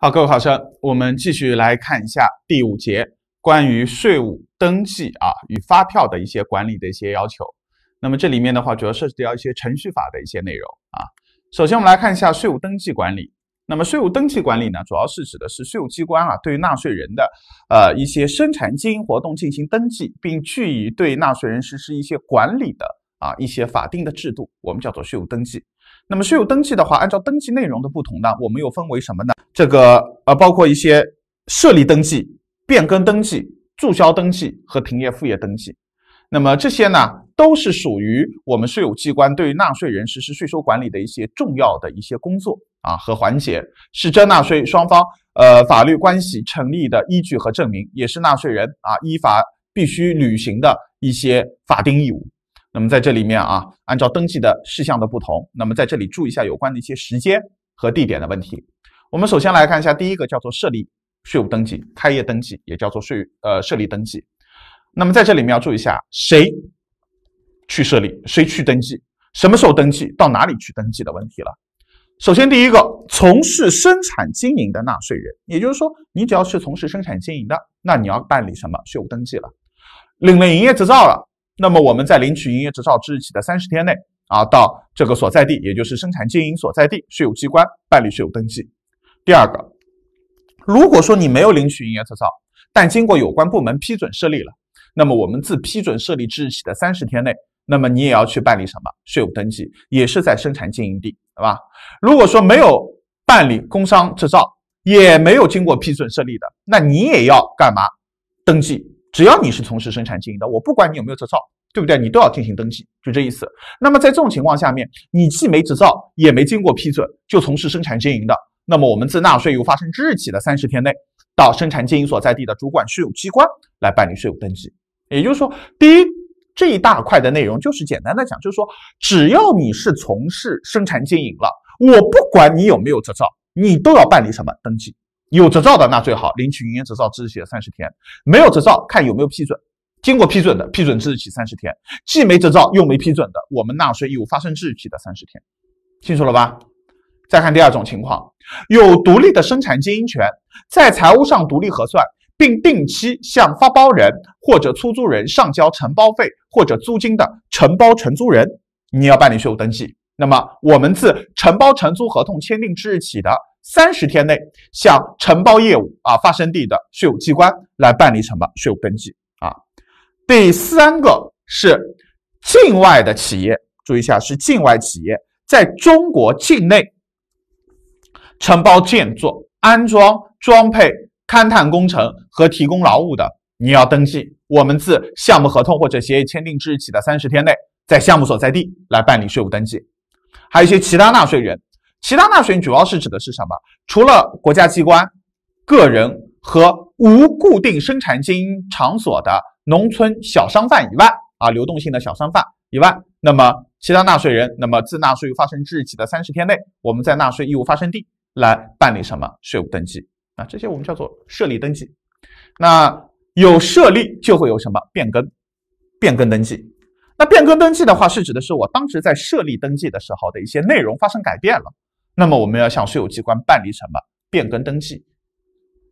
好，各位考生，我们继续来看一下第五节关于税务登记啊与发票的一些管理的一些要求。那么这里面的话，主要涉及到一些程序法的一些内容啊。首先，我们来看一下税务登记管理。那么税务登记管理呢，主要是指的是税务机关啊对纳税人的呃一些生产经营活动进行登记，并据以对纳税人实施一些管理的啊一些法定的制度，我们叫做税务登记。那么税务登记的话，按照登记内容的不同呢，我们又分为什么呢？这个呃，包括一些设立登记、变更登记、注销登记和停业复业登记。那么这些呢，都是属于我们税务机关对于纳税人实施税收管理的一些重要的一些工作啊和环节，是征纳税双方呃法律关系成立的依据和证明，也是纳税人啊依法必须履行的一些法定义务。那么在这里面啊，按照登记的事项的不同，那么在这里注意一下有关的一些时间和地点的问题。我们首先来看一下第一个叫做设立税务登记、开业登记，也叫做税呃设立登记。那么在这里面要注意一下，谁去设立，谁去登记，什么时候登记，到哪里去登记的问题了。首先第一个，从事生产经营的纳税人，也就是说，你只要是从事生产经营的，那你要办理什么税务登记了，领了营业执照了。那么我们在领取营业执照之日起的三十天内啊，到这个所在地，也就是生产经营所在地税务机关办理税务登记。第二个，如果说你没有领取营业执照，但经过有关部门批准设立了，那么我们自批准设立之日起的三十天内，那么你也要去办理什么税务登记，也是在生产经营地，对吧？如果说没有办理工商执照，也没有经过批准设立的，那你也要干嘛登记？只要你是从事生产经营的，我不管你有没有执照，对不对？你都要进行登记，就这意思。那么在这种情况下面，你既没执照，也没经过批准，就从事生产经营的，那么我们自纳税义务发生之日起的三十天内，到生产经营所在地的主管税务机关来办理税务登记。也就是说，第一这一大块的内容就是简单的讲，就是说，只要你是从事生产经营了，我不管你有没有执照，你都要办理什么登记。有执照的那最好，领取营业执照之日起三十天；没有执照，看有没有批准。经过批准的，批准之日起三十天；既没执照又没批准的，我们纳税义务发生之日起的三十天。清楚了吧？再看第二种情况，有独立的生产经营权，在财务上独立核算，并定期向发包人或者出租人上交承包费或者租金的承包承租人，你要办理税务登记。那么，我们自承包承租合同签订之日起的。三十天内向承包业务啊发生地的税务机关来办理承包税务登记啊？第三个是境外的企业，注意一下是境外企业在中国境内承包建造、安装、装配、勘探工程和提供劳务的，你要登记。我们自项目合同或者协议签订之日起的三十天内，在项目所在地来办理税务登记。还有一些其他纳税人。其他纳税人主要是指的是什么？除了国家机关、个人和无固定生产经营场所的农村小商贩以外，啊，流动性的小商贩以外，那么其他纳税人，那么自纳税发生之日起的三十天内，我们在纳税义务发生地来办理什么税务登记？啊，这些我们叫做设立登记。那有设立就会有什么变更？变更登记。那变更登记的话，是指的是我当时在设立登记的时候的一些内容发生改变了。那么我们要向税务机关办理什么变更登记？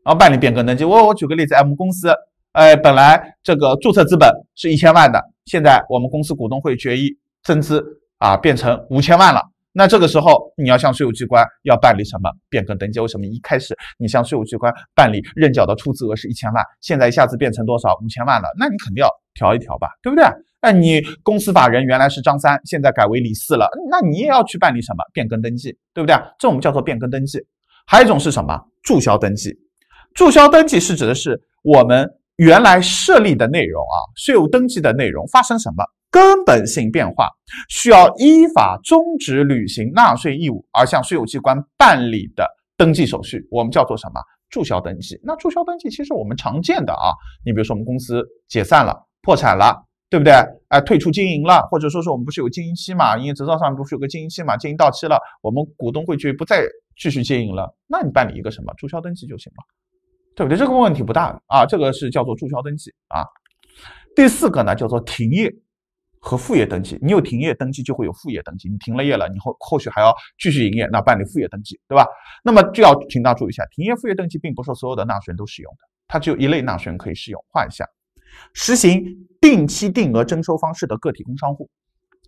啊办理变更登记。我我举个例子，M 公司，哎，本来这个注册资本是一千万的，现在我们公司股东会决议增资啊，变成五千万了。那这个时候你要向税务机关要办理什么变更登记？为什么一开始你向税务机关办理认缴的出资额是一千万，现在一下子变成多少五千万了？那你肯定要调一调吧，对不对？那你公司法人原来是张三，现在改为李四了，那你也要去办理什么变更登记，对不对？这我们叫做变更登记。还有一种是什么？注销登记。注销登记是指的是我们原来设立的内容啊，税务登记的内容发生什么根本性变化，需要依法终止履行纳税义务而向税务机关办理的登记手续，我们叫做什么？注销登记。那注销登记其实我们常见的啊，你比如说我们公司解散了、破产了。对不对？哎，退出经营了，或者说是我们不是有经营期嘛？营业执照上不是有个经营期嘛？经营到期了，我们股东会去不再继续经营了，那你办理一个什么注销登记就行了，对不对？这个问题不大啊，这个是叫做注销登记啊。第四个呢叫做停业和副业登记。你有停业登记，就会有副业登记。你停了业了，你后后续还要继续营业，那办理副业登记，对吧？那么就要请大家注意一下，停业副业登记并不是所有的纳税人都适用的，它只有一类纳税人可以适用。画一下，实行定期定额征收方式的个体工商户，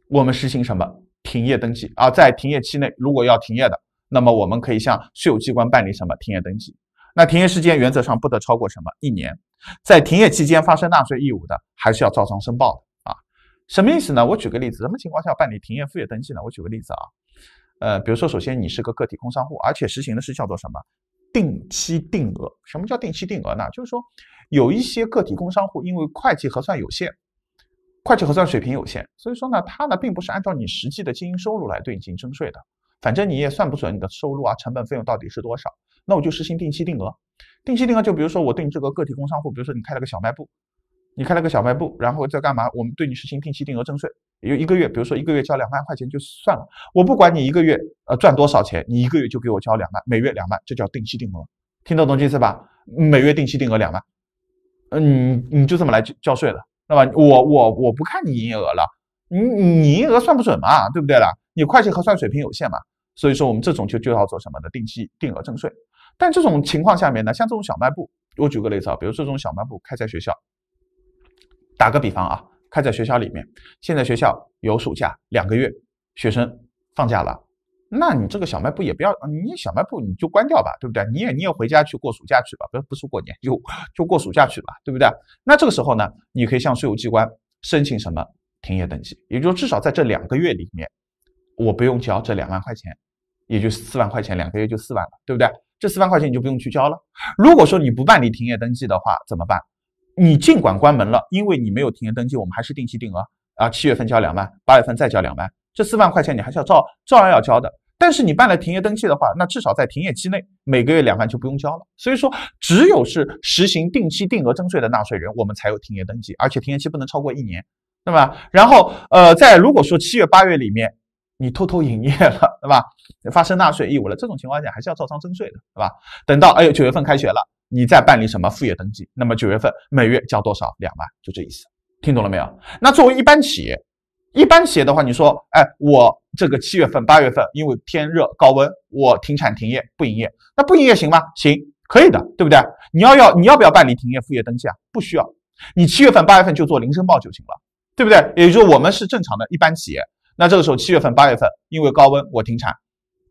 我们实行什么？停业登记啊，在停业期内，如果要停业的，那么我们可以向税务机关办理什么停业登记？那停业时间原则上不得超过什么一年，在停业期间发生纳税义务的，还是要照常申报的啊？什么意思呢？我举个例子，什么情况下办理停业复业登记呢？我举个例子啊，呃，比如说，首先你是个个体工商户，而且实行的是叫做什么定期定额？什么叫定期定额呢？就是说有一些个体工商户因为会计核算有限，会计核算水平有限，所以说呢，他呢并不是按照你实际的经营收入来对你进行征税的。反正你也算不准你的收入啊，成本费用到底是多少，那我就实行定期定额。定期定额就比如说我对你这个个体工商户，比如说你开了个小卖部，你开了个小卖部，然后再干嘛？我们对你实行定期定额征税，有一个月，比如说一个月交两万块钱就算了，我不管你一个月呃赚多少钱，你一个月就给我交两万，每月两万，这叫定期定额。听得懂意思吧？每月定期定额两万，嗯，你就这么来交税了，那么我我我不看你营业额了，你你营业额算不准嘛，对不对啦？你会计核算水平有限嘛，所以说我们这种就就要做什么的定期定额征税。但这种情况下面呢，像这种小卖部，我举个例子啊，比如说这种小卖部开在学校，打个比方啊，开在学校里面，现在学校有暑假两个月，学生放假了，那你这个小卖部也不要，你小卖部你就关掉吧，对不对？你也你也回家去过暑假去吧，不不是过年就就过暑假去吧，对不对？那这个时候呢，你可以向税务机关申请什么停业登记，也就是至少在这两个月里面。我不用交这两万块钱，也就四万块钱，两个月就四万了，对不对？这四万块钱你就不用去交了。如果说你不办理停业登记的话，怎么办？你尽管关门了，因为你没有停业登记，我们还是定期定额啊，七月份交两万，八月份再交两万，这四万块钱你还是要照照样要交的。但是你办了停业登记的话，那至少在停业期内每个月两万就不用交了。所以说，只有是实行定期定额征税的纳税人，我们才有停业登记，而且停业期不能超过一年，对吧？然后，呃，在如果说七月八月里面。你偷偷营业了，对吧？发生纳税义务了，这种情况下还是要照常征税的，对吧？等到哎呦九月份开学了，你再办理什么副业登记，那么九月份每月交多少？两万，就这意思。听懂了没有？那作为一般企业，一般企业的话，你说，哎，我这个七月份、八月份因为天热高温，我停产停业不营业，那不营业行吗？行，可以的，对不对？你要要你要不要办理停业副业登记啊？不需要，你七月份、八月份就做零申报就行了，对不对？也就是，我们是正常的一般企业。那这个时候七月份、八月份因为高温我停产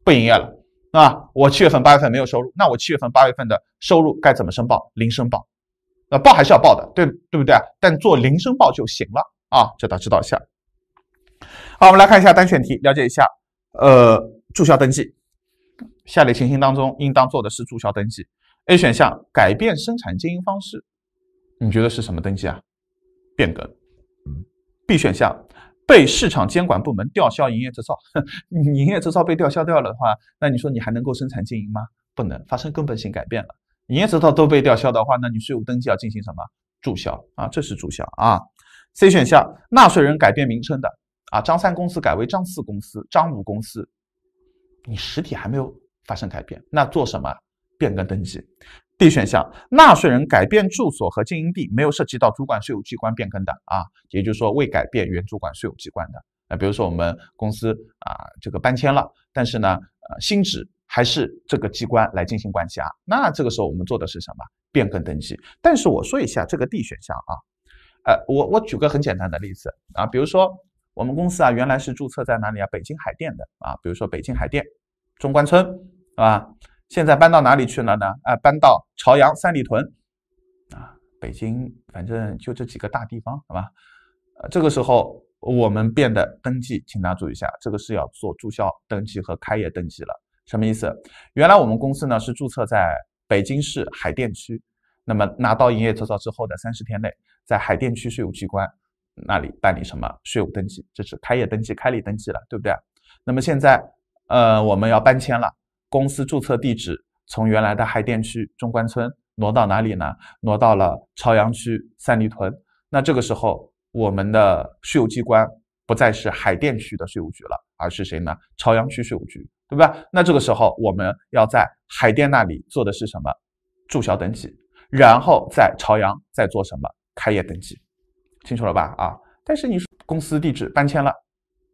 不营业了，啊，我七月份、八月份没有收入，那我七月份、八月份的收入该怎么申报？零申报，那，报还是要报的，对对不对？但做零申报就行了啊，这大家知道一下。好，我们来看一下单选题，了解一下，呃，注销登记，下列情形当中应当做的是注销登记。A 选项改变生产经营方式，你觉得是什么登记啊？变更。B 选项。被市场监管部门吊销营业执照，营业执照被吊销掉了的话，那你说你还能够生产经营吗？不能，发生根本性改变了。营业执照都被吊销的话，那你税务登记要进行什么？注销啊，这是注销啊。C 选项，纳税人改变名称的啊，张三公司改为张四公司、张五公司，你实体还没有发生改变，那做什么变更登记？D 选项，纳税人改变住所和经营地，没有涉及到主管税务机关变更的啊，也就是说未改变原主管税务机关的。那比如说我们公司啊这个搬迁了，但是呢呃新址还是这个机关来进行管辖，那这个时候我们做的是什么变更登记？但是我说一下这个 D 选项啊，呃我我举个很简单的例子啊，比如说我们公司啊原来是注册在哪里啊？北京海淀的啊，比如说北京海淀中关村，是吧？现在搬到哪里去了呢？啊，搬到朝阳三里屯，啊，北京反正就这几个大地方，好吧？呃，这个时候我们变的登记，请大家注意一下，这个是要做注销登记和开业登记了。什么意思？原来我们公司呢是注册在北京市海淀区，那么拿到营业执照之后的三十天内，在海淀区税务机关那里办理什么税务登记，这是开业登记、开立登记了，对不对？那么现在，呃，我们要搬迁了。公司注册地址从原来的海淀区中关村挪到哪里呢？挪到了朝阳区三里屯。那这个时候，我们的税务机关不再是海淀区的税务局了，而是谁呢？朝阳区税务局，对吧？那这个时候，我们要在海淀那里做的是什么？注销登记，然后在朝阳再做什么？开业登记，清楚了吧？啊，但是你说公司地址搬迁了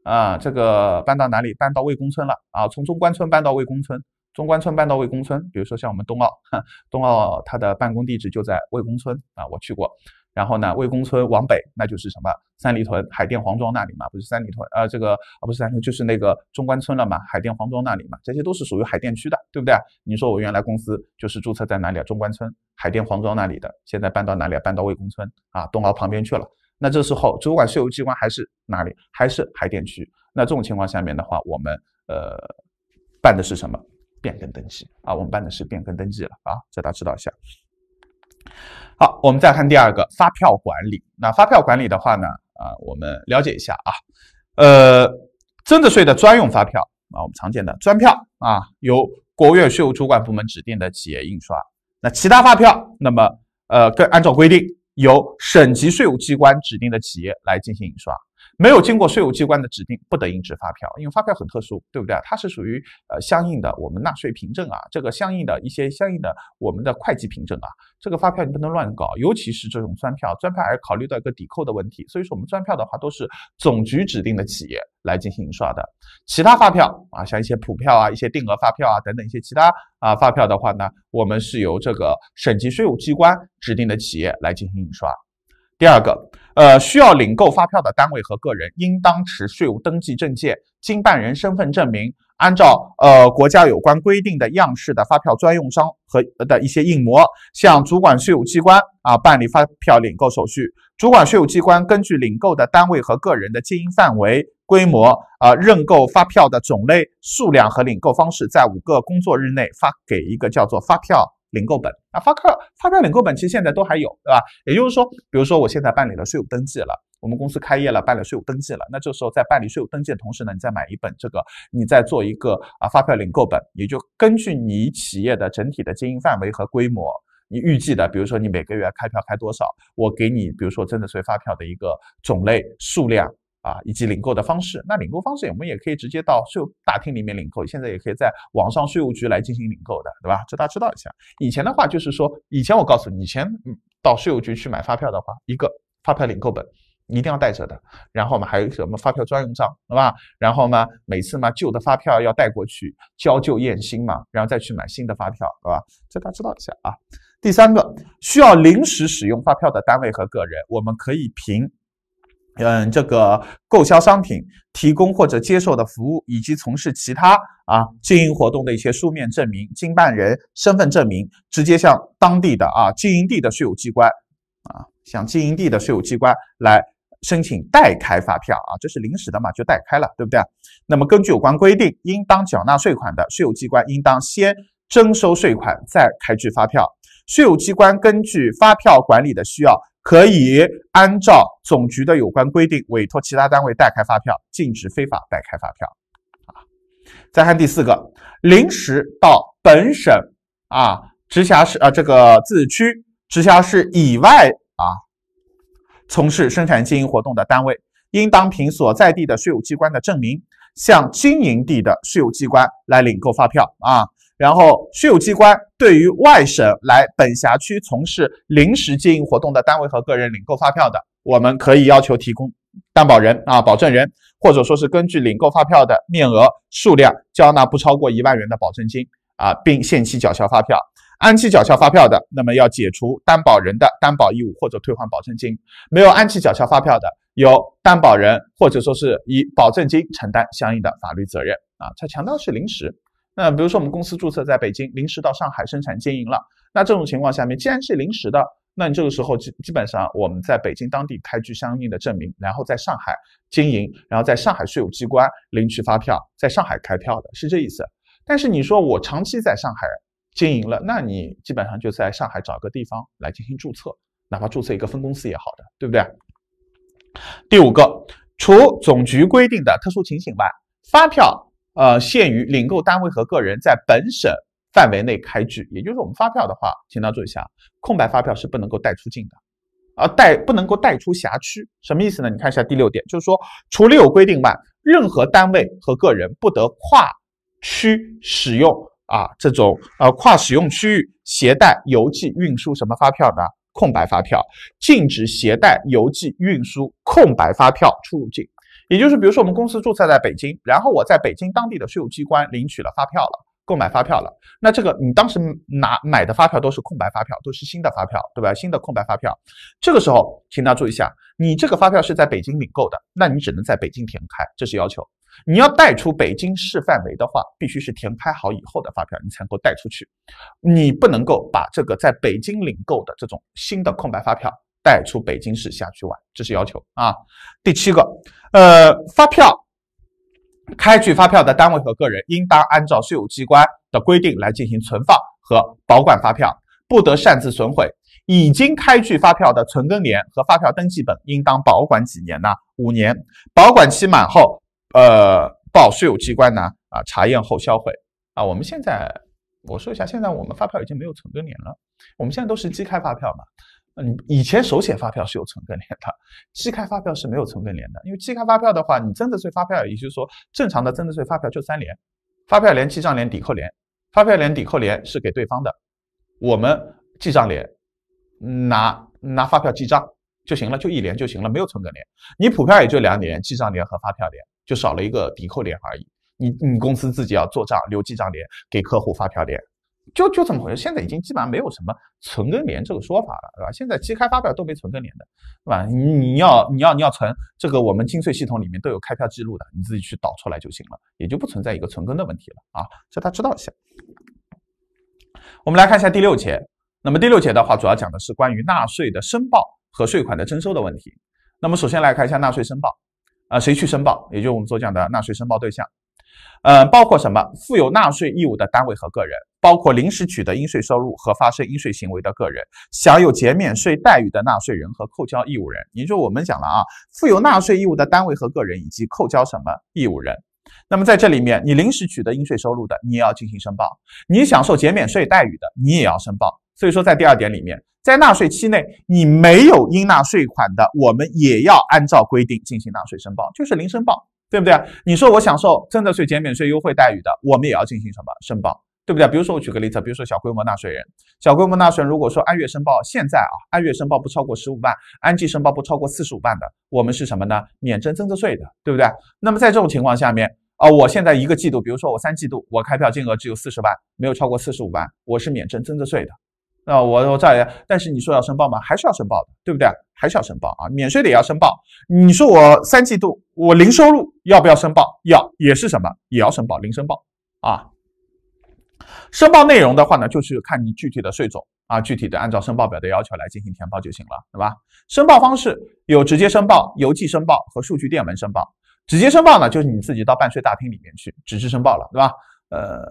啊，这个搬到哪里？搬到魏公村了啊，从中关村搬到魏公村。中关村搬到魏公村，比如说像我们冬奥，冬奥它的办公地址就在魏公村啊，我去过。然后呢，魏公村往北那就是什么三里屯海淀黄庄那里嘛，不是三里屯啊，这个啊不是三里屯，就是那个中关村了嘛，海淀黄庄那里嘛，这些都是属于海淀区的，对不对？你说我原来公司就是注册在哪里啊？中关村海淀黄庄那里的，现在搬到哪里啊？搬到魏公村啊，冬奥旁边去了。那这时候主管税务机关还是哪里？还是海淀区？那这种情况下面的话，我们呃办的是什么？变更登记啊，我们办的是变更登记了啊，这大家知道一下。好，我们再看第二个发票管理。那发票管理的话呢，啊，我们了解一下啊，呃，增值税的专用发票啊，我们常见的专票啊，由国务院税务主管部门指定的企业印刷。那其他发票，那么呃，跟按照规定，由省级税务机关指定的企业来进行印刷。没有经过税务机关的指定，不得印制发票，因为发票很特殊，对不对？它是属于呃相应的我们纳税凭证啊，这个相应的一些相应的我们的会计凭证啊，这个发票你不能乱搞，尤其是这种专票，专票还考虑到一个抵扣的问题，所以说我们专票的话都是总局指定的企业来进行印刷的。其他发票啊，像一些普票啊、一些定额发票啊等等一些其他啊发票的话呢，我们是由这个省级税务机关指定的企业来进行印刷。第二个，呃，需要领购发票的单位和个人，应当持税务登记证件、经办人身份证明，按照呃国家有关规定的样式的发票专用章和的一些印模，向主管税务机关啊办理发票领购手续。主管税务机关根据领购的单位和个人的经营范围、规模啊，认购发票的种类、数量和领购方式，在五个工作日内发给一个叫做发票。领购本啊，发票发票领购本其实现在都还有，对吧？也就是说，比如说我现在办理了税务登记了，我们公司开业了，办了税务登记了，那这时候在办理税务登记的同时呢，你再买一本这个，你再做一个啊发票领购本，也就根据你企业的整体的经营范围和规模，你预计的，比如说你每个月开票开多少，我给你比如说增值税发票的一个种类数量。啊，以及领购的方式，那领购方式我们也可以直接到税务大厅里面领购，现在也可以在网上税务局来进行领购的，对吧？这大家知道一下。以前的话就是说，以前我告诉你，以前嗯到税务局去买发票的话，一个发票领购本一定要带着的，然后嘛还有什么发票专用章，对吧？然后嘛每次嘛旧的发票要带过去交旧验新嘛，然后再去买新的发票，对吧？这大家知道一下啊。第三个，需要临时使用发票的单位和个人，我们可以凭。嗯，这个购销商品、提供或者接受的服务，以及从事其他啊经营活动的一些书面证明、经办人身份证明，直接向当地的啊经营地的税务机关啊，向经营地的税务机关来申请代开发票啊，这是临时的嘛，就代开了，对不对？那么根据有关规定，应当缴纳税款的税务机关，应当先征收税款，再开具发票。税务机关根据发票管理的需要。可以按照总局的有关规定，委托其他单位代开发票，禁止非法代开发票。啊，再看第四个，临时到本省啊、直辖市啊这个自治区、直辖市以外啊从事生产经营活动的单位，应当凭所在地的税务机关的证明，向经营地的税务机关来领购发票啊。然后，税务机关对于外省来本辖区从事临时经营活动的单位和个人领购发票的，我们可以要求提供担保人啊、保证人，或者说是根据领购发票的面额数量交纳不超过一万元的保证金啊，并限期缴销发票。按期缴销发票的，那么要解除担保人的担保义务或者退还保证金；没有按期缴销发票的，由担保人或者说是以保证金承担相应的法律责任啊。它强调是临时。那比如说我们公司注册在北京，临时到上海生产经营了，那这种情况下面，既然是临时的，那你这个时候基基本上我们在北京当地开具相应的证明，然后在上海经营，然后在上海税务机关领取发票，在上海开票的是这意思。但是你说我长期在上海经营了，那你基本上就在上海找个地方来进行注册，哪怕注册一个分公司也好的，对不对？第五个，除总局规定的特殊情形外，发票。呃，限于领购单位和个人在本省范围内开具，也就是我们发票的话，请大家注意一下，空白发票是不能够带出境的，啊，带不能够带出辖区，什么意思呢？你看一下第六点，就是说，除了有规定外，任何单位和个人不得跨区使用啊这种呃跨使用区域携带邮寄运输什么发票呢？空白发票，禁止携带、邮寄、运输空白发票出入境。也就是，比如说我们公司注册在北京，然后我在北京当地的税务机关领取了发票了。购买发票了，那这个你当时拿买的发票都是空白发票，都是新的发票，对吧？新的空白发票，这个时候请大家注意一下，你这个发票是在北京领购的，那你只能在北京填开，这是要求。你要带出北京市范围的话，必须是填开好以后的发票，你才能够带出去。你不能够把这个在北京领购的这种新的空白发票带出北京市下去玩，这是要求啊。第七个，呃，发票。开具发票的单位和个人，应当按照税务机关的规定来进行存放和保管发票，不得擅自损毁。已经开具发票的存根联和发票登记本，应当保管几年呢？五年。保管期满后，呃，报税务机关呢啊查验后销毁。啊，我们现在我说一下，现在我们发票已经没有存根联了，我们现在都是机开发票嘛。嗯，以前手写发票是有存根联的，机开发票是没有存根联的。因为机开发票的话，你增值税发票，也就是说正常的增值税发票就三联，发票联、记账联、抵扣联。发票联、抵扣联是给对方的，我们记账联拿拿发票记账就行了，就一联就行了，没有存根联。你普票也就两联，记账联和发票联，就少了一个抵扣联而已。你你公司自己要做账，留记账联给客户发票联。就就这么回事，现在已经基本上没有什么存根联这个说法了，对吧？现在机开发票都没存根联的，对吧？你你要你要你要存这个，我们金税系统里面都有开票记录的，你自己去导出来就行了，也就不存在一个存根的问题了啊，这大家知道一下。我们来看一下第六节，那么第六节的话，主要讲的是关于纳税的申报和税款的征收的问题。那么首先来看一下纳税申报，啊，谁去申报？也就是我们所讲的纳税申报对象。呃，包括什么？负有纳税义务的单位和个人，包括临时取得应税收入和发生应税行为的个人，享有减免税待遇的纳税人和扣交义务人。也就我们讲了啊，负有纳税义务的单位和个人以及扣交什么义务人。那么在这里面，你临时取得应税收入的，你也要进行申报；你享受减免税待遇的，你也要申报。所以说，在第二点里面，在纳税期内你没有应纳税款的，我们也要按照规定进行纳税申报，就是零申报。对不对？你说我享受增值税减免税优惠待遇的，我们也要进行什么申报？对不对？比如说我举个例子，比如说小规模纳税人，小规模纳税人如果说按月申报，现在啊按月申报不超过十五万，按季申报不超过四十五万的，我们是什么呢？免征增值税的，对不对？那么在这种情况下面啊，我现在一个季度，比如说我三季度我开票金额只有四十万，没有超过四十五万，我是免征增值税的。那我我再，但是你说要申报吗？还是要申报的，对不对？还是要申报啊，免税的也要申报。你说我三季度我零收入要不要申报？要，也是什么？也要申报，零申报啊。申报内容的话呢，就是看你具体的税种啊，具体的按照申报表的要求来进行填报就行了，对吧？申报方式有直接申报、邮寄申报和数据电文申报。直接申报呢，就是你自己到办税大厅里面去纸质申报了，对吧？呃，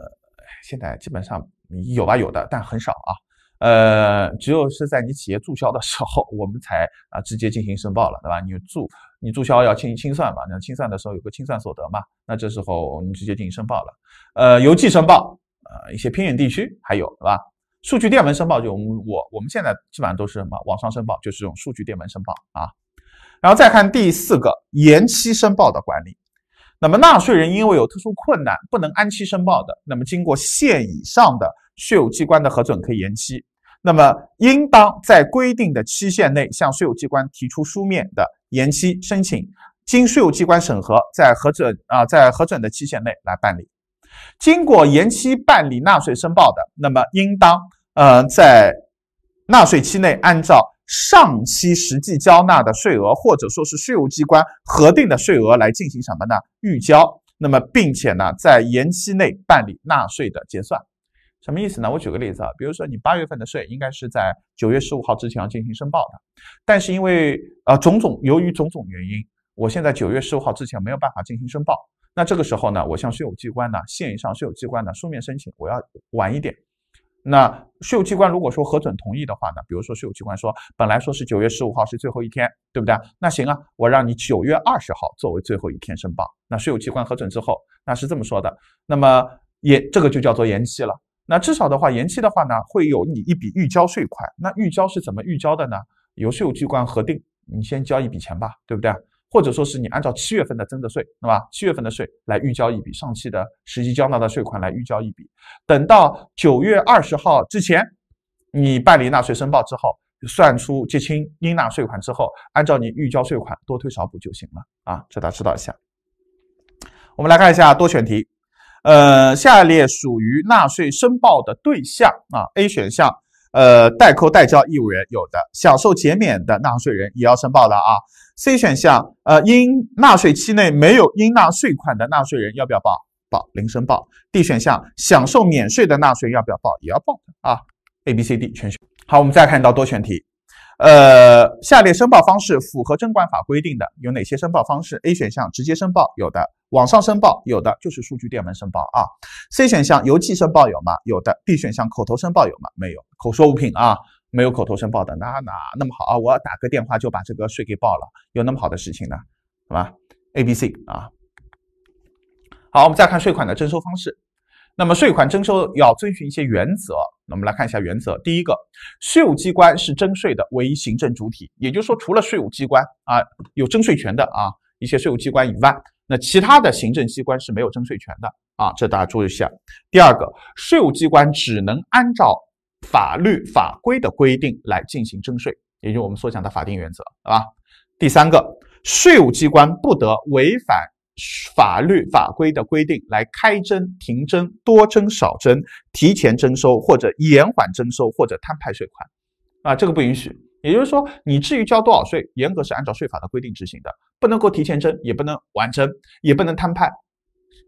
现在基本上有吧，有的，但很少啊。呃，只有是在你企业注销的时候，我们才啊直接进行申报了，对吧？你注你注销要清清算嘛，那清算的时候有个清算所得嘛，那这时候你直接进行申报了。呃，邮寄申报，呃，一些偏远地区还有，对吧？数据电文申报就我们我我们现在基本上都是什么网上申报，就是用数据电文申报啊。然后再看第四个延期申报的管理，那么纳税人因为有特殊困难不能按期申报的，那么经过县以上的税务机关的核准可以延期。那么，应当在规定的期限内向税务机关提出书面的延期申请，经税务机关审核，在核准啊，在核准的期限内来办理。经过延期办理纳税申报的，那么应当呃在纳税期内按照上期实际交纳的税额，或者说是税务机关核定的税额来进行什么呢？预交。那么，并且呢，在延期内办理纳税的结算。什么意思呢？我举个例子啊，比如说你八月份的税应该是在九月十五号之前要进行申报的，但是因为呃种种由于种种原因，我现在九月十五号之前没有办法进行申报，那这个时候呢，我向税务机关呢，县以上税务机关呢书面申请，我要晚一点。那税务机关如果说核准同意的话呢，比如说税务机关说本来说是九月十五号是最后一天，对不对？那行啊，我让你九月二十号作为最后一天申报。那税务机关核准之后，那是这么说的，那么也这个就叫做延期了。那至少的话，延期的话呢，会有你一笔预交税款。那预交是怎么预交的呢？由税务机关核定，你先交一笔钱吧，对不对？或者说是你按照七月份的增值税，对吧？七月份的税来预交一笔上期的实际交纳的税款来预交一笔。等到九月二十号之前，你办理纳税申报之后，算出结清应纳税款之后，按照你预交税款多退少补就行了啊，这大家知道一下。我们来看一下多选题，呃，下列属于纳税申报的对象啊？A 选项，呃，代扣代交义务人有的，享受减免的纳税人也要申报的啊。C 选项，呃，应纳税期内没有应纳税款的纳税人要不要报？报，零申报。D 选项，享受免税的纳税人要不要报？也要报的啊。A、B、C、D 全选。好，我们再看到多选题。呃，下列申报方式符合征管法规定的有哪些申报方式？A 选项直接申报有的，网上申报有的，就是数据电文申报啊。C 选项邮寄申报有吗？有的。D 选项口头申报有吗？没有，口说无凭啊，没有口头申报的，那哪那么好啊？我打个电话就把这个税给报了，有那么好的事情呢？好吧？A、B、C 啊。好，我们再看税款的征收方式。那么税款征收要遵循一些原则，那我们来看一下原则。第一个，税务机关是征税的唯一行政主体，也就是说，除了税务机关啊有征税权的啊一些税务机关以外，那其他的行政机关是没有征税权的啊，这大家注意一下。第二个，税务机关只能按照法律法规的规定来进行征税，也就我们所讲的法定原则，好。吧？第三个，税务机关不得违反。法律法规的规定来开征、停征、多征、少征、提前征收或者延缓征收或者摊派税款，啊，这个不允许。也就是说，你至于交多少税，严格是按照税法的规定执行的，不能够提前征，也不能晚征，也不能摊派。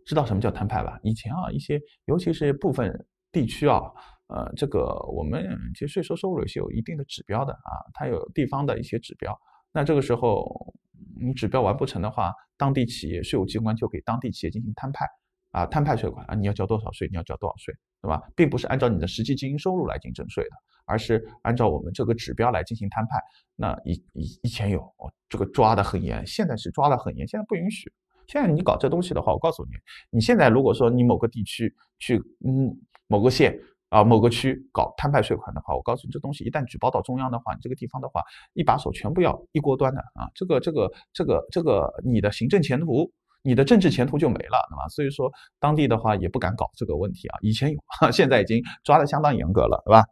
知道什么叫摊派吧？以前啊，一些尤其是部分地区啊，呃，这个我们其实税收收入是有一定的指标的啊，它有地方的一些指标。那这个时候。你指标完不成的话，当地企业税务机关就给当地企业进行摊派啊，摊派税款啊，你要交多少税，你要交多少税，对吧？并不是按照你的实际经营收入来进行征税的，而是按照我们这个指标来进行摊派。那以以以前有这个抓的很严，现在是抓的很严，现在不允许。现在你搞这东西的话，我告诉你，你现在如果说你某个地区去嗯某个县。啊，某个区搞摊派税款的话，我告诉你，这东西一旦举报到中央的话，你这个地方的话，一把手全部要一锅端的啊！这个、这个、这个、这个，你的行政前途、你的政治前途就没了，对吧？所以说，当地的话也不敢搞这个问题啊。以前有，现在已经抓的相当严格了，对吧？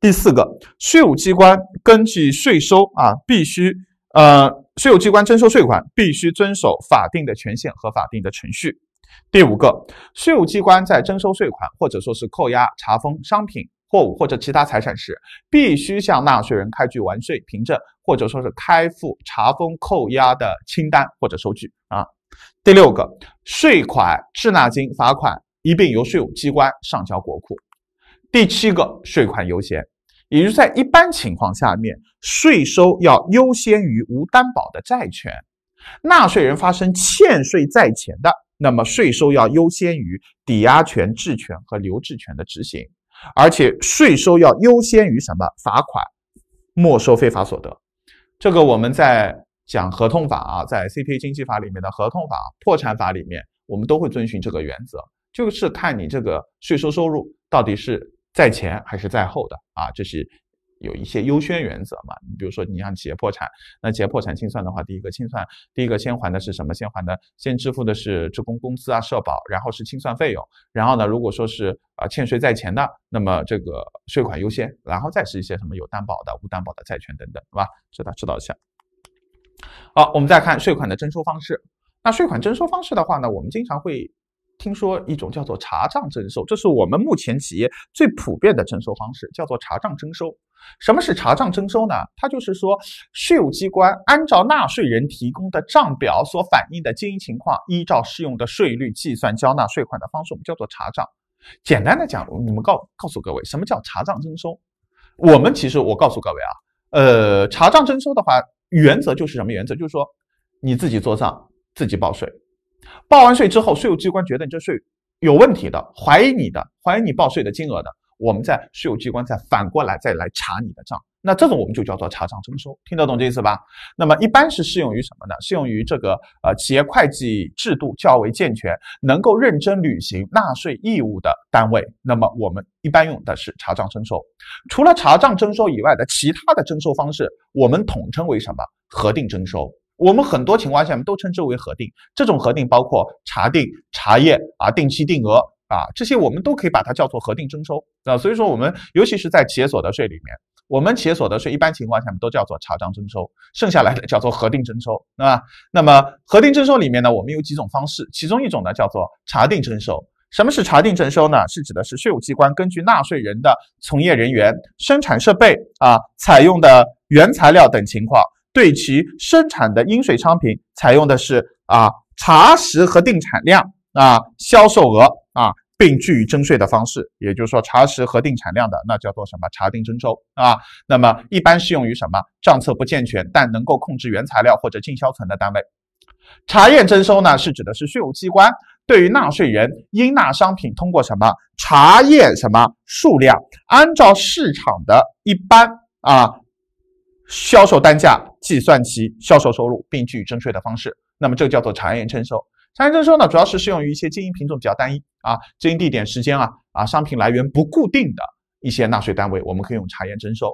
第四个，税务机关根据税收啊，必须呃，税务机关征收税款必须遵守法定的权限和法定的程序。第五个，税务机关在征收税款或者说是扣押、查封商品、货物或者其他财产时，必须向纳税人开具完税凭证，或者说是开付查封、扣押的清单或者收据啊。第六个，税款、滞纳金、罚款一并由税务机关上交国库。第七个，税款优先，也就是在一般情况下面，税收要优先于无担保的债权，纳税人发生欠税在前的。那么税收要优先于抵押权、质权和留置权的执行，而且税收要优先于什么？罚款、没收非法所得。这个我们在讲合同法啊，在 CPA 经济法里面的合同法、破产法里面，我们都会遵循这个原则，就是看你这个税收收入到底是在前还是在后的啊，这是。有一些优先原则嘛，你比如说你让企业破产，那企业破产清算的话，第一个清算，第一个先还的是什么？先还的先支付的是职工工资啊、社保，然后是清算费用，然后呢，如果说是啊欠税在前的，那么这个税款优先，然后再是一些什么有担保的、无担保的债权等等，是吧？这大家知道一下。好，我们再看税款的征收方式。那税款征收方式的话呢，我们经常会。听说一种叫做查账征收，这是我们目前企业最普遍的征收方式，叫做查账征收。什么是查账征收呢？它就是说，税务机关按照纳税人提供的账表所反映的经营情况，依照适用的税率计算交纳税款的方式，我们叫做查账。简单的讲，你们告告诉各位，什么叫查账征收？我们其实我告诉各位啊，呃，查账征收的话，原则就是什么原则？就是说你自己做账，自己报税。报完税之后，税务机关觉得你这税有问题的，怀疑你的，怀疑你报税的金额的，我们在税务机关再反过来再来查你的账，那这种我们就叫做查账征收，听得懂这意思吧？那么一般是适用于什么呢？适用于这个呃企业会计制度较为健全，能够认真履行纳税义务的单位，那么我们一般用的是查账征收。除了查账征收以外的其他的征收方式，我们统称为什么？核定征收。我们很多情况下面都称之为核定，这种核定包括查定、查验啊、定期定额啊，这些我们都可以把它叫做核定征收啊。所以说，我们尤其是在企业所得税里面，我们企业所得税一般情况下面都叫做查账征收，剩下来的叫做核定征收，对吧？那么核定征收里面呢，我们有几种方式，其中一种呢叫做查定征收。什么是查定征收呢？是指的是税务机关根据纳税人的从业人员、生产设备啊采用的原材料等情况，对其生产的应税商品采用的是啊查实核定产量啊销售额啊。并据以征税的方式，也就是说查实核定产量的，那叫做什么查定征收啊？那么一般适用于什么账册不健全但能够控制原材料或者进销存的单位。查验征收呢，是指的是税务机关对于纳税人应纳商品通过什么查验什么数量，按照市场的一般啊销售单价计算其销售收入，并据以征税的方式。那么这个叫做查验征收。查验征收呢，主要是适用于一些经营品种比较单一啊、经营地点、时间啊、啊商品来源不固定的一些纳税单位，我们可以用查验征收。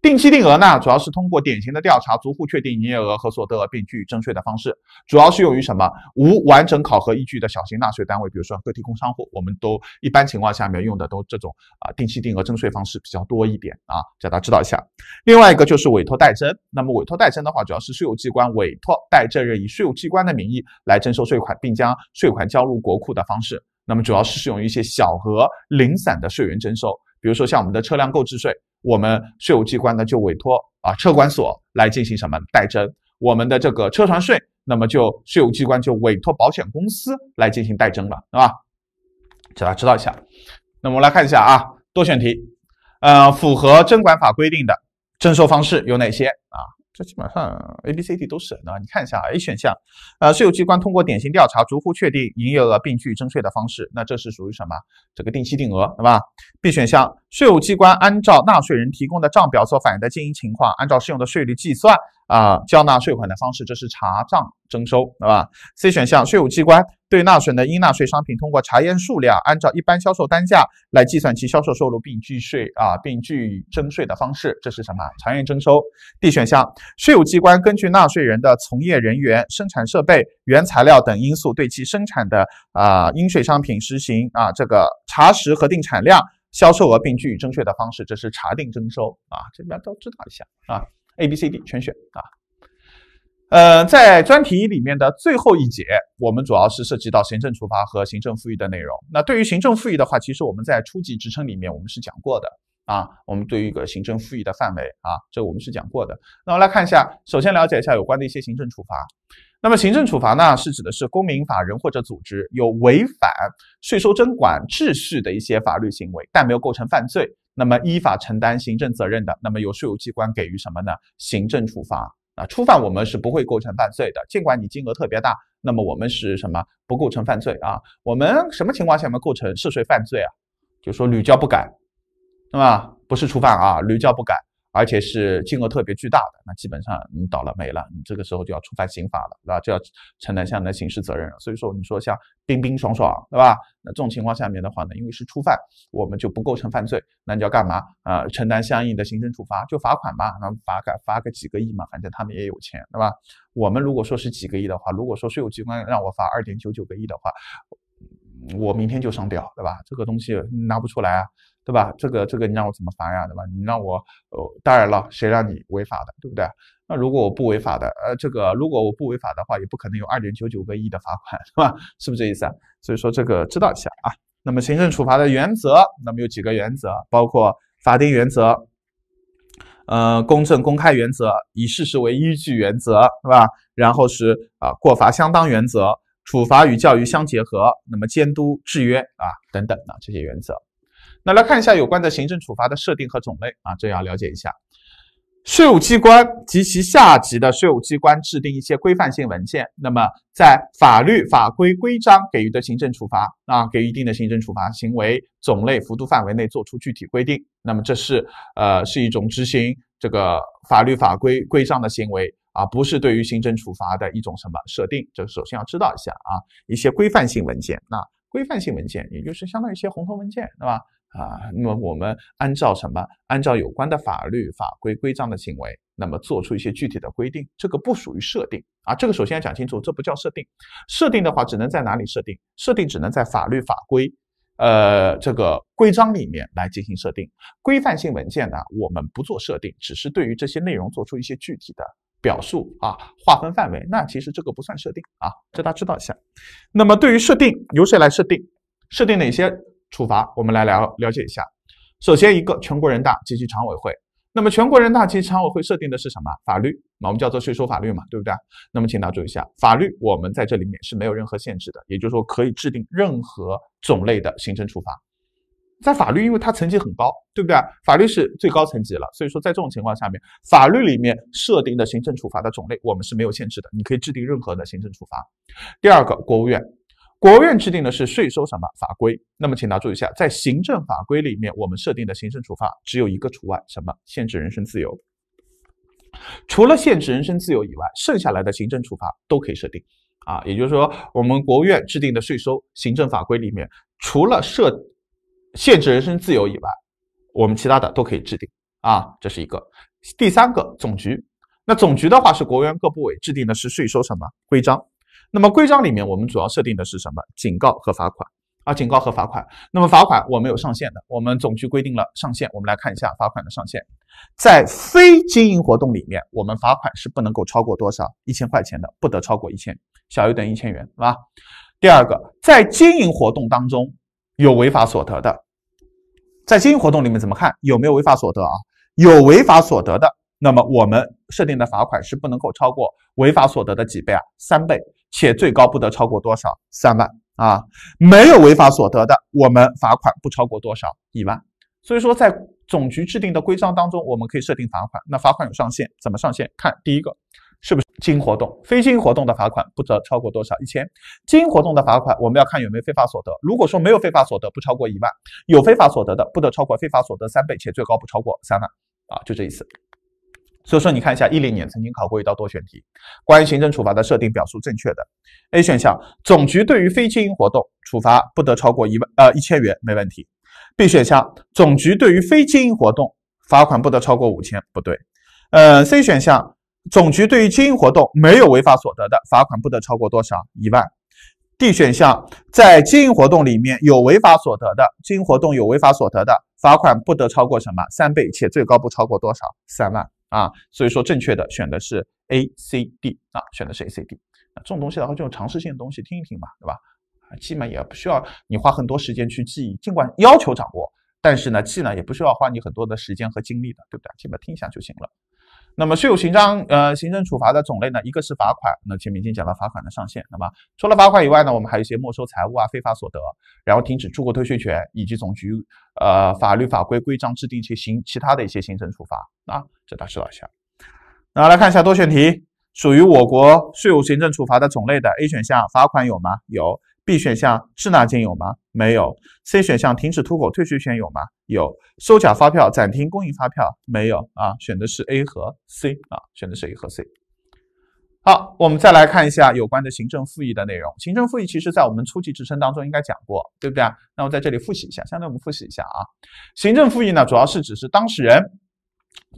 定期定额呢，主要是通过典型的调查，逐户确定营业额和所得额，并据以征税的方式，主要是用于什么？无完整考核依据的小型纳税单位，比如说个体工商户，我们都一般情况下面用的都这种啊定期定额征税方式比较多一点啊，叫大家知道一下。另外一个就是委托代征，那么委托代征的话，主要是税务机关委托代征人以税务机关的名义来征收税款，并将税款交入国库的方式，那么主要是适用于一些小额零散的税源征收，比如说像我们的车辆购置税。我们税务机关呢就委托啊车管所来进行什么代征，我们的这个车船税，那么就税务机关就委托保险公司来进行代征了，对吧？大家知道一下。那么我们来看一下啊，多选题，呃，符合征管法规定的征收方式有哪些啊？这基本上 A、B、C、D 都是啊，你看一下 A 选项，呃，税务机关通过典型调查逐户确定营业额并据征税的方式，那这是属于什么？这个定期定额，对吧？B 选项，税务机关按照纳税人提供的账表所反映的经营情况，按照适用的税率计算。啊，交纳税款的方式，这是查账征收，对吧？C 选项，税务机关对纳税人的应纳税商品通过查验数量，按照一般销售单价来计算其销售收入，并计税啊，并据征税的方式，这是什么？查验征收。D 选项，税务机关根据纳税人的从业人员、生产设备、原材料等因素，对其生产的啊应税商品实行啊这个查实核定产量、销售额，并据以征税的方式，这是查定征收啊，这边都知道一下啊。A、B、C、D 全选啊，呃，在专题里面的最后一节，我们主要是涉及到行政处罚和行政复议的内容。那对于行政复议的话，其实我们在初级职称里面我们是讲过的啊。我们对于一个行政复议的范围啊，这我们是讲过的。那我们来看一下，首先了解一下有关的一些行政处罚。那么行政处罚呢，是指的是公民、法人或者组织有违反税收征管秩序的一些法律行为，但没有构成犯罪。那么依法承担行政责任的，那么由税务机关给予什么呢？行政处罚啊，初犯我们是不会构成犯罪的，尽管你金额特别大，那么我们是什么不构成犯罪啊？我们什么情况下我们构成涉税犯罪啊？就说屡教不改，对吧？不是初犯啊，屡教不改。而且是金额特别巨大的，那基本上你倒了霉了，你这个时候就要触犯刑法了，对吧？就要承担相应的刑事责任了。所以说，你说像冰冰爽爽，对吧？那这种情况下面的话呢，因为是初犯，我们就不构成犯罪，那你要干嘛啊？承担相应的行政处罚，就罚款嘛，那罚个罚个几个亿嘛，反正他们也有钱，对吧？我们如果说是几个亿的话，如果说税务机关让我罚二点九九个亿的话，我明天就上吊，对吧？这个东西拿不出来啊。对吧？这个这个你让我怎么罚呀？对吧？你让我呃，当然了，谁让你违法的，对不对？那如果我不违法的，呃，这个如果我不违法的话，也不可能有二点九九个亿的罚款，是吧？是不是这意思啊？所以说这个知道一下啊。那么行政处罚的原则，那么有几个原则，包括法定原则，呃，公正公开原则，以事实为依据原则，是吧？然后是啊，过罚相当原则，处罚与教育相结合，那么监督制约啊等等的这些原则。那来看一下有关的行政处罚的设定和种类啊，这要了解一下。税务机关及其下级的税务机关制定一些规范性文件，那么在法律法规规章给予的行政处罚啊，给予一定的行政处罚行为种类、幅度范围内作出具体规定。那么这是呃是一种执行这个法律法规规章的行为啊，不是对于行政处罚的一种什么设定。这首先要知道一下啊，一些规范性文件。那规范性文件也就是相当于一些红头文件，对吧？啊，那么我们按照什么？按照有关的法律法规规章的行为，那么做出一些具体的规定，这个不属于设定啊。这个首先要讲清楚，这不叫设定。设定的话，只能在哪里设定？设定只能在法律法规呃这个规章里面来进行设定。规范性文件呢，我们不做设定，只是对于这些内容做出一些具体的表述啊，划分范围。那其实这个不算设定啊，这大家知道一下。那么对于设定，由谁来设定？设定哪些处罚？我们来了了解一下。首先一个全国人大及其常委会。那么全国人大及其常委会设定的是什么法律？那我们叫做税收法律嘛，对不对？那么请大家注意一下，法律我们在这里面是没有任何限制的，也就是说可以制定任何种类的行政处罚。在法律，因为它层级很高，对不对？法律是最高层级了，所以说在这种情况下面，法律里面设定的行政处罚的种类我们是没有限制的，你可以制定任何的行政处罚。第二个，国务院。国务院制定的是税收什么法规？那么，请大家注意一下，在行政法规里面，我们设定的行政处罚只有一个除外，什么？限制人身自由。除了限制人身自由以外，剩下来的行政处罚都可以设定。啊，也就是说，我们国务院制定的税收行政法规里面，除了设限制人身自由以外，我们其他的都可以制定。啊，这是一个。第三个，总局。那总局的话，是国务院各部委制定的是税收什么规章？那么规章里面，我们主要设定的是什么？警告和罚款啊，警告和罚款。那么罚款我们有上限的，我们总局规定了上限。我们来看一下罚款的上限，在非经营活动里面，我们罚款是不能够超过多少？一千块钱的，不得超过一千，小于等于一千元，是吧？第二个，在经营活动当中有违法所得的，在经营活动里面怎么看？有没有违法所得啊？有违法所得的，那么我们设定的罚款是不能够超过违法所得的几倍啊？三倍。且最高不得超过多少？三万啊！没有违法所得的，我们罚款不超过多少？一万。所以说，在总局制定的规章当中，我们可以设定罚款。那罚款有上限，怎么上限？看第一个是不是经营活动，非经营活动的罚款不得超过多少？一千。经营活动的罚款，我们要看有没有非法所得。如果说没有非法所得，不超过一万；有非法所得的，不得超过非法所得三倍，且最高不超过三万。啊，就这意思。所以说，你看一下一零年曾经考过一道多选题，关于行政处罚的设定表述正确的。A 选项，总局对于非经营活动处罚不得超过一万呃一千元，没问题。B 选项，总局对于非经营活动罚款不得超过五千，不对。呃，C 选项，总局对于经营活动没有违法所得的罚款不得超过多少？一万。D 选项，在经营活动里面有违法所得的，经营活动有违法所得的罚款不得超过什么？三倍，且最高不超过多少？三万。啊，所以说正确的选的是 A、C、D 啊，选的是 A、C、D。那这种东西的话，这种常识性的东西听一听嘛，对吧？啊，记嘛也不需要你花很多时间去记忆，尽管要求掌握，但是呢，记呢也不需要花你很多的时间和精力的，对不对？基本听一下就行了。那么税务行章呃行政处罚的种类呢，一个是罚款，那前面已经讲了罚款的上限。那么除了罚款以外呢，我们还有一些没收财物啊、非法所得，然后停止出国退税权，以及总局呃法律法规规章制定一些行其他的一些行政处罚啊，这大家知道一下。那来看一下多选题，属于我国税务行政处罚的种类的 A 选项罚款有吗？有。B 选项滞纳金有吗？没有。C 选项停止出口退税权有吗？有。收假发票、暂停供应发票没有啊？选的是 A 和 C 啊，选的是 A 和 C。好，我们再来看一下有关的行政复议的内容。行政复议其实在我们初级职称当中应该讲过，对不对啊？那我在这里复习一下，相对我们复习一下啊。行政复议呢，主要是指是当事人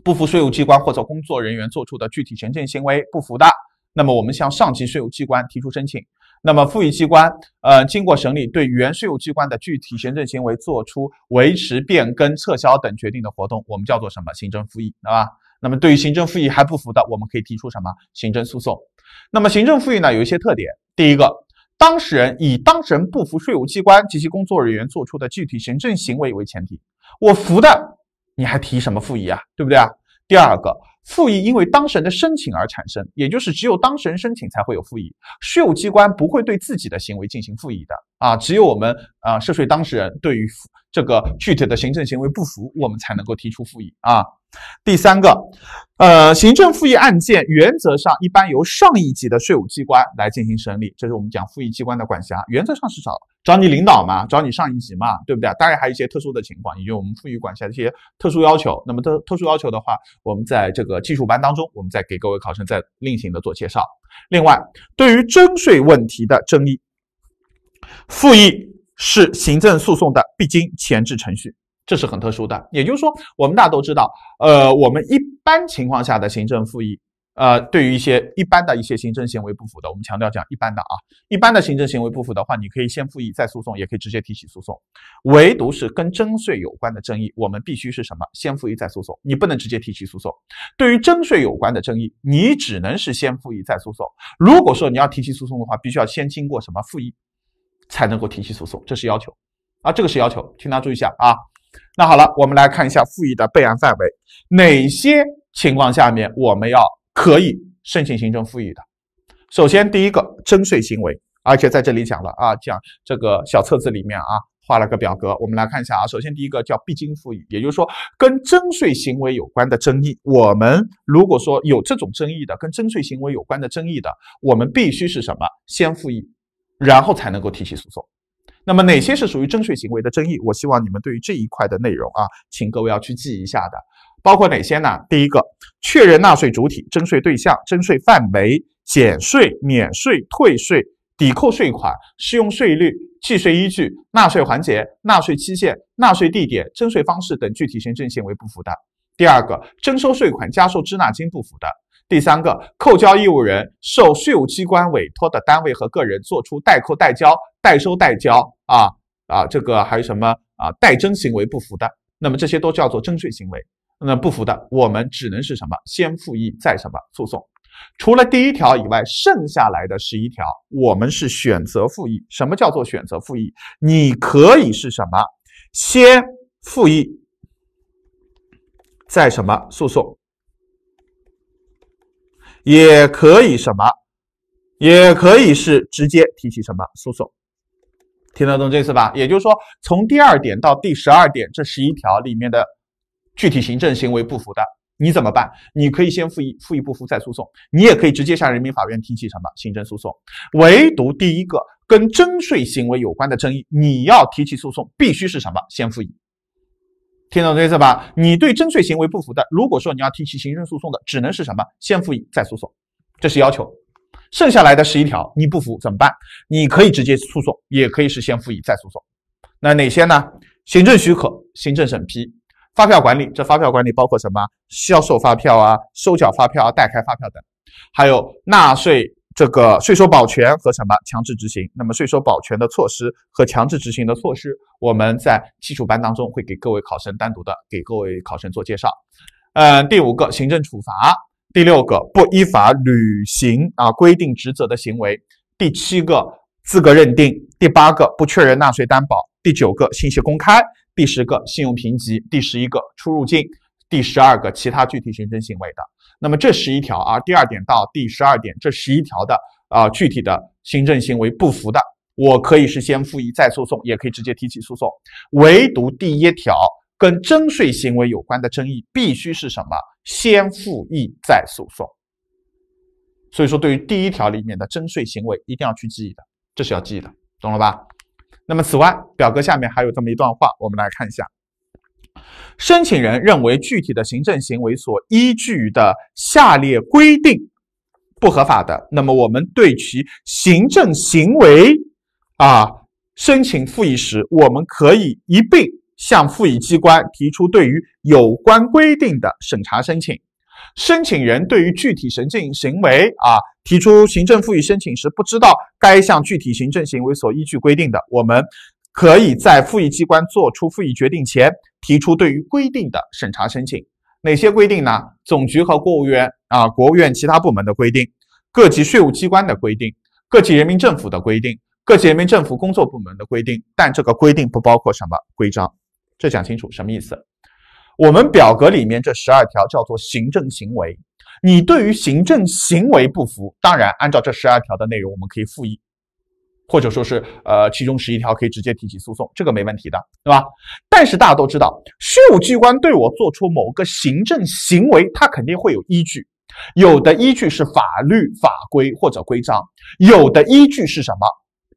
不服税务机关或者工作人员做出的具体行政行为不服的，那么我们向上级税务机关提出申请。那么复议机关，呃，经过审理，对原税务机关的具体行政行为作出维持、变更、撤销等决定的活动，我们叫做什么？行政复议，对吧？那么对于行政复议还不服的，我们可以提出什么？行政诉讼。那么行政复议呢，有一些特点。第一个，当事人以当事人不服税务机关及其工作人员做出的具体行政行为为前提，我服的，你还提什么复议啊？对不对啊？第二个。复议因为当事人的申请而产生，也就是只有当事人申请才会有复议，税务机关不会对自己的行为进行复议的啊，只有我们啊涉税当事人对于这个具体的行政行为不服，我们才能够提出复议啊。第三个，呃，行政复议案件原则上一般由上一级的税务机关来进行审理，这是我们讲复议机关的管辖，原则上是找找你领导嘛，找你上一级嘛，对不对？当然还有一些特殊的情况，也就我们复议管辖的一些特殊要求。那么特特殊要求的话，我们在这个技术班当中，我们再给各位考生再另行的做介绍。另外，对于征税问题的争议，复议是行政诉讼的必经前置程序。这是很特殊的，也就是说，我们大家都知道，呃，我们一般情况下的行政复议呃，对于一些一般的一些行政行为不符的，我们强调讲一般的啊，一般的行政行为不符的话，你可以先复议再诉讼，也可以直接提起诉讼。唯独是跟征税有关的争议，我们必须是什么？先复议再诉讼，你不能直接提起诉讼。对于征税有关的争议，你只能是先复议再诉讼。如果说你要提起诉讼的话，必须要先经过什么复议，才能够提起诉讼，这是要求啊，这个是要求，请大家注意一下啊。那好了，我们来看一下复议的备案范围，哪些情况下面我们要。可以申请行政复议的。首先，第一个征税行为，而且在这里讲了啊，讲这个小册子里面啊画了个表格，我们来看一下啊。首先，第一个叫必经复议，也就是说跟征税行为有关的争议，我们如果说有这种争议的，跟征税行为有关的争议的，我们必须是什么？先复议，然后才能够提起诉讼。那么哪些是属于征税行为的争议？我希望你们对于这一块的内容啊，请各位要去记一下的。包括哪些呢？第一个，确认纳税主体、征税对象、征税范围、减税、免税、退税、抵扣税款、适用税率、计税依据、纳税环节、纳税期限、纳税地点、征税方式等具体行政行为不符的；第二个，征收税款、加收滞纳金不符的；第三个，扣交义务人受税务机关委托的单位和个人作出代扣代交、代收代交啊啊，这个还有什么啊代征行为不符的？那么这些都叫做征税行为。那不服的，我们只能是什么？先复议再什么诉讼？除了第一条以外，剩下来的十一条，我们是选择复议。什么叫做选择复议？你可以是什么？先复议，再什么诉讼？也可以什么？也可以是直接提起什么诉讼？听得懂这意思吧？也就是说，从第二点到第十二点这十一条里面的。具体行政行为不符的，你怎么办？你可以先复议，复议不服再诉讼。你也可以直接向人民法院提起什么行政诉讼。唯独第一个跟征税行为有关的争议，你要提起诉讼，必须是什么？先复议。听懂这意思吧？你对征税行为不服的，如果说你要提起行政诉讼的，只能是什么？先复议再诉讼，这是要求。剩下来的十一条，你不服怎么办？你可以直接诉讼，也可以是先复议再诉讼。那哪些呢？行政许可、行政审批。发票管理，这发票管理包括什么？销售发票啊，收缴发票啊、代开发票等，还有纳税这个税收保全和什么强制执行。那么税收保全的措施和强制执行的措施，我们在基础班当中会给各位考生单独的给各位考生做介绍。嗯，第五个行政处罚，第六个不依法履行啊规定职责的行为，第七个资格认定，第八个不确认纳税担保，第九个信息公开。第十个信用评级，第十一个出入境，第十二个其他具体行政行为的。那么这十一条啊，第二点到第十二点这十一条的啊具体的行政行为不符的，我可以是先复议再诉讼，也可以直接提起诉讼。唯独第一条跟征税行为有关的争议，必须是什么？先复议再诉讼。所以说，对于第一条里面的征税行为，一定要去记忆的，这是要记忆的，懂了吧？那么，此外，表格下面还有这么一段话，我们来看一下。申请人认为具体的行政行为所依据的下列规定不合法的，那么我们对其行政行为啊申请复议时，我们可以一并向复议机关提出对于有关规定的审查申请。申请人对于具体行政行为啊提出行政复议申请时，不知道该项具体行政行为所依据规定的，我们可以在复议机关作出复议决定前，提出对于规定的审查申请。哪些规定呢？总局和国务院啊，国务院其他部门的规定，各级税务机关的规定，各级人民政府的规定，各级人民政府工作部门的规定。但这个规定不包括什么规章？这讲清楚什么意思？我们表格里面这十二条叫做行政行为，你对于行政行为不服，当然按照这十二条的内容，我们可以复议，或者说是呃其中十一条可以直接提起诉讼，这个没问题的，对吧？但是大家都知道，税务机关对我做出某个行政行为，它肯定会有依据，有的依据是法律法规或者规章，有的依据是什么？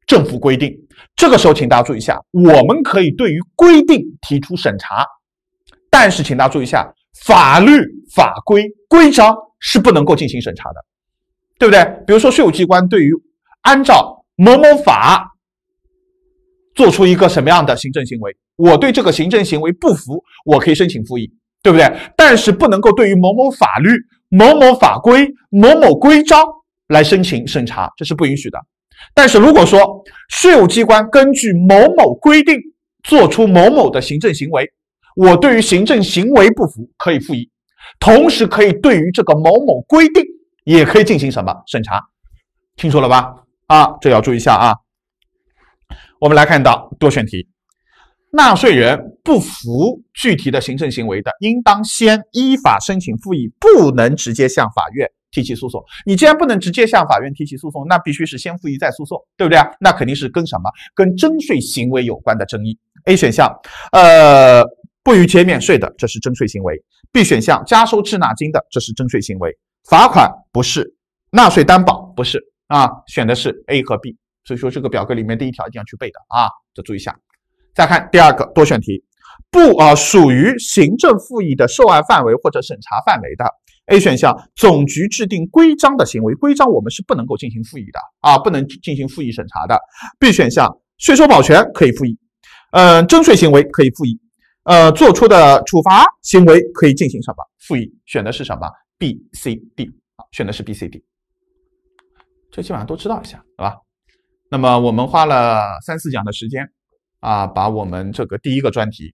政府规定。这个时候，请大家注意一下，我们可以对于规定提出审查。但是，请大家注意一下，法律法规规章是不能够进行审查的，对不对？比如说，税务机关对于按照某某法做出一个什么样的行政行为，我对这个行政行为不服，我可以申请复议，对不对？但是不能够对于某某法律、某某法规、某某规章来申请审查，这是不允许的。但是如果说税务机关根据某某规定做出某某的行政行为，我对于行政行为不服，可以复议，同时可以对于这个某某规定也可以进行什么审查？清楚了吧？啊，这要注意一下啊。我们来看到多选题。纳税人不服具体的行政行为的，应当先依法申请复议，不能直接向法院提起诉讼。你既然不能直接向法院提起诉讼，那必须是先复议再诉讼，对不对啊？那肯定是跟什么？跟征税行为有关的争议。A 选项，呃，不予减免税的，这是征税行为；B 选项，加收滞纳金的，这是征税行为；罚款不是，纳税担保不是啊，选的是 A 和 B。所以说这个表格里面第一条一定要去背的啊，这注意一下。再看第二个多选题，不啊属于行政复议的受案范围或者审查范围的 A 选项，总局制定规章的行为，规章我们是不能够进行复议的啊，不能进行复议审查的。B 选项，税收保全可以复议，嗯，征税行为可以复议，呃，做出的处罚行为可以进行什么复议？选的是什么？B、C、D 啊，选的是 B、C、D，这基本上都知道一下，好吧？那么我们花了三四讲的时间。啊，把我们这个第一个专题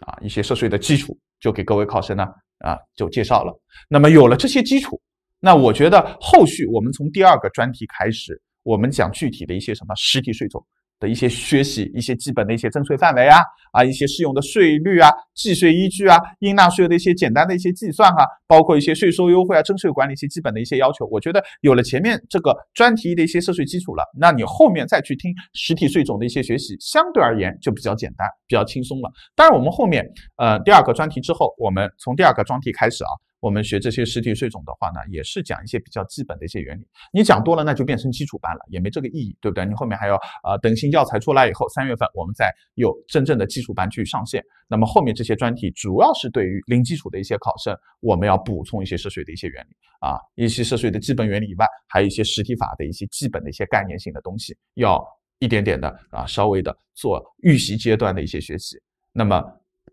啊，一些涉税的基础，就给各位考生呢啊，就介绍了。那么有了这些基础，那我觉得后续我们从第二个专题开始，我们讲具体的一些什么实体税种。一些学习，一些基本的一些征税范围啊，啊，一些适用的税率啊，计税依据啊，应纳税的一些简单的一些计算啊，包括一些税收优惠啊，征税管理一些基本的一些要求。我觉得有了前面这个专题的一些涉税基础了，那你后面再去听实体税种的一些学习，相对而言就比较简单，比较轻松了。当然，我们后面呃第二个专题之后，我们从第二个专题开始啊。我们学这些实体税种的话呢，也是讲一些比较基本的一些原理。你讲多了，那就变成基础班了，也没这个意义，对不对？你后面还要呃等新教材出来以后，三月份我们再有真正的基础班去上线。那么后面这些专题主要是对于零基础的一些考生，我们要补充一些涉税的一些原理啊，一些涉税的基本原理以外，还有一些实体法的一些基本的一些概念性的东西，要一点点的啊，稍微的做预习阶段的一些学习。那么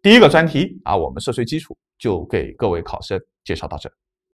第一个专题啊，我们涉税基础就给各位考生。介绍到这。